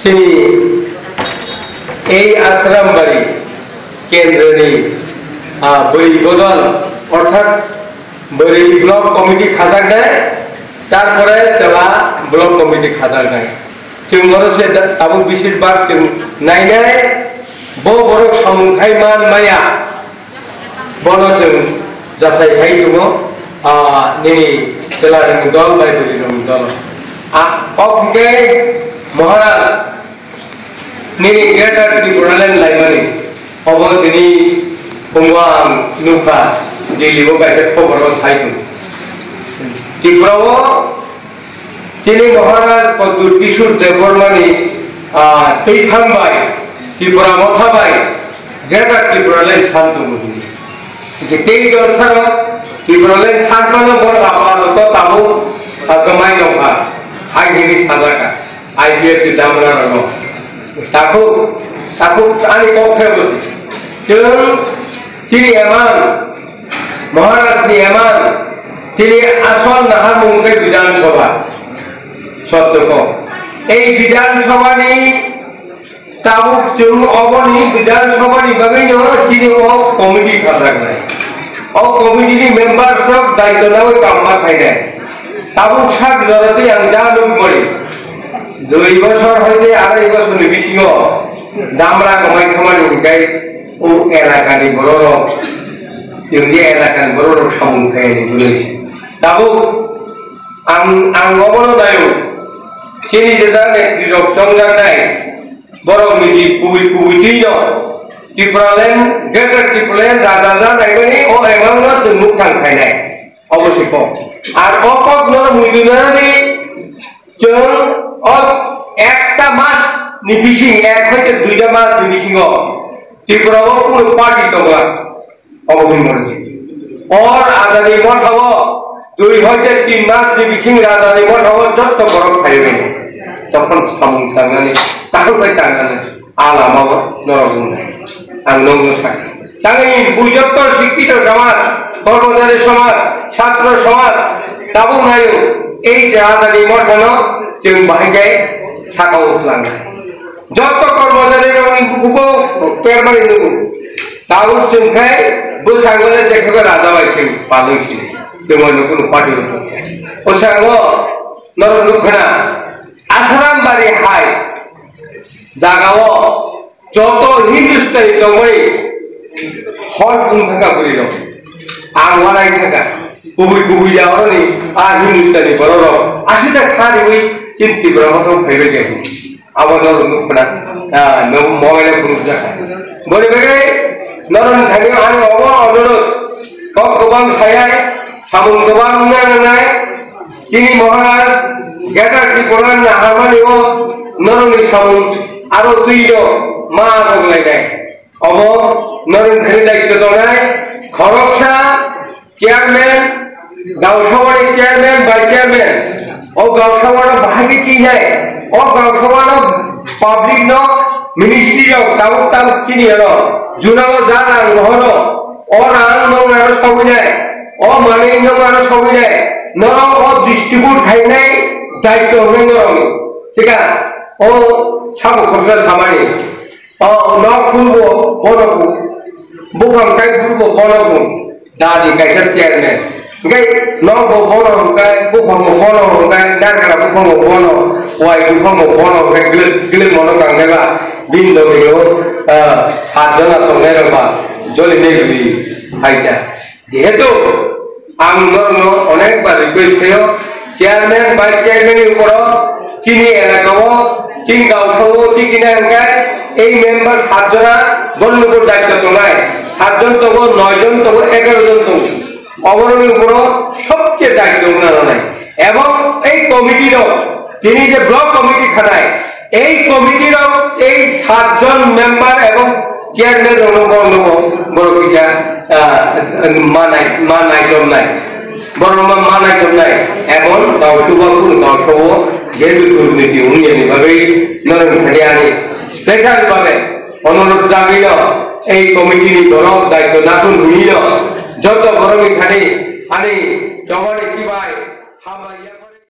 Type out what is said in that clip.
চিনি। এই আশ্রম বাড়ি কেন্দ্র নেই। বলি বদল অর্থাৎ বলি ব্লক কমিটি খাজাক দেয় তারপরে চলা ব্লক কমিটি খাজাক দেয় চিং বড় সে তাবু বিশির বাগ চিং নাই নাই বড় বড় সংখ্যায় মান মায়া। দল বাই দল। অজ্ঞের মহারাজ, তিনি গ্রেটার লাইব্রেরি অব তিনি কুমাং নুখা যে লিব গাইছে খবর সাইতু ত্রিপুরাও তিনি মহারাজ পদ্মুর কিশোর দেববর্মানি তৈফাং বাই, ত্রিপুরা মথা বাই দর্শন মানে বড় ఇది సదాక ఐపీఎఫ్ దామరాలను তাকে তাকে আমি পক্ষে বসি। চলুন, তিনি এমান। মহারাজ এমান। তিনি মুখে বিধানসভা। এই বিধানসভা নেই। অবনি বিধানসভা তিনি ও কমিটি খাতা নাই ও কমিটির মেম্বার সব দায়িত্ব দেওয়া কাম্মা খাই দেয় তাবুক শাক জড়াতেই আঞ্জা লোক পড়ে দুই বছর হইতে আড়াই বছর বেশিও দামরা কমাই কমাই উঠাই ও এলাকারই বড় যে এলাকার বড় সামুন খাই তাবুক আঙ্গবনদায়ক চিনি যে তার একটি সংজ্ঞা নাই বড় মিজি কুবি কুবি তিন টিপলালেন গেটার টিপলেন রাজা রাজা দেখবেন ও এমন মুখ খান খাই নাই অবশ্যই কম আর অপক নর মুইদুনারি চং অক একটা মাস নিবিসিং এক হইতে দুইটা মাস নিবিসিং ত্রিপুরাও পুরো পার্টি তোমরা অবহিন করছি। অর আদানি মঠ হব দুই হইতে তিন মাস নিবিসিং রাজানি মঠ হব যত বড় খাইবে তখন সামুং তাঙ্গানি তাকে কই তাঙ্গানি আলামাবো নরগুন আর নগ্ন সাক্ষী সাংগঠনিক বৃহত্তর শিক্ষিত সমাজ, কর্মচারী সমাজ, ছাত্র সমাজ, তাবু নায়ু এই রাজধানী মর্জন যে বাহিনী শাখা উঠলাম যত কর্মচারী পেরমারি নেব তাও সংখ্যায় দু দেখবে রাজা বাইছে পালছি তেমন কোনো পার্টি ও সাঙ্গ নর লুখনা বাড়ি হাই জাগাও, যত হিন্দুস্তানি দমই হয় কোন থাকা করে রক আর ওয়ারাই থাকা। কুবুই কুবুই যাওয়ার নেই আর হিন্দুস্তানি বড় আসিটা খালি ওই চিন্তি ব্রহ্মতম ভেবে গেল। আমার নরম মুখটা পুরুষ দেখা বলে, বেগে নরম থাকে আর অব অনুরোধ। কক কবাম ছায়ায় সাবুন কবাম তিনি মহারাজ গেটারটি প্রধান হারমানিও নরমী সাবুন আরও দুইজন মা আগলাই দেয় অব নরেন্দ্রের দায়িত্ব দলায় খড়কসা চেয়ারম্যান গাঁওসভার চেয়ারম্যান ভাই চেয়ারম্যান। ও গাঁওসভার বাহিনী কি হ্যাঁ ও গাঁওসভার পাবলিক ন মিনিস্ট্রি ন তাবুক তাবুক চিনি হল জুনাল যার আর নহর ও নান নং আর সবু যায় ও মানে নং আর সবু যায় নর ও ডিস্ট্রিবিউট খাই নাই, দায়িত্ব হবে ঠিক আছে? ও ছাপ খরচা সামানি ও ন খুলব বড়কু bukan kai burbo bono pun dari kai kasihan ne kai no bo bono kai bukan bo bono kai dar kala bukan bo bono wai bukan bo bono kai gil gil mono kang ne ba din do yo সাতজনা তো ne ba Jolly ne bi হাইটা যেহেতু আমরা অনেকবার request থেয় chairman vice চেয়ারম্যানের উপর চিনি এলাকাও চিন গাঁও সহ চিকিনা এলাকায় এই মেম্বার সাতজনা গণ্যপুর দায়িত্ব তোলায় সাতজন তবু, নয়জন তবু এগারো জন তবু। অবরণের উপর সবচেয়ে দায়িত্ব ওনারা নাই এবং এই কমিটিরও, তিনি যে ব্লক কমিটি খাটায়, এই কমিটির এই সাতজন মেম্বার এবং চেয়ারম্যান বড় কিটা মানাই মানাইজন নাই বড় মানাইজন নাই। এখন গাঁও সহ যেহেতু দুর্নীতি উন্নয়নী স্পেশাল ভাবে অনুরোধ জানিল এই কমিটির দলক, দায়িত্ব নাতুন নিল যত গরমে খানি আনি জমানে কিবাই হামাইয়া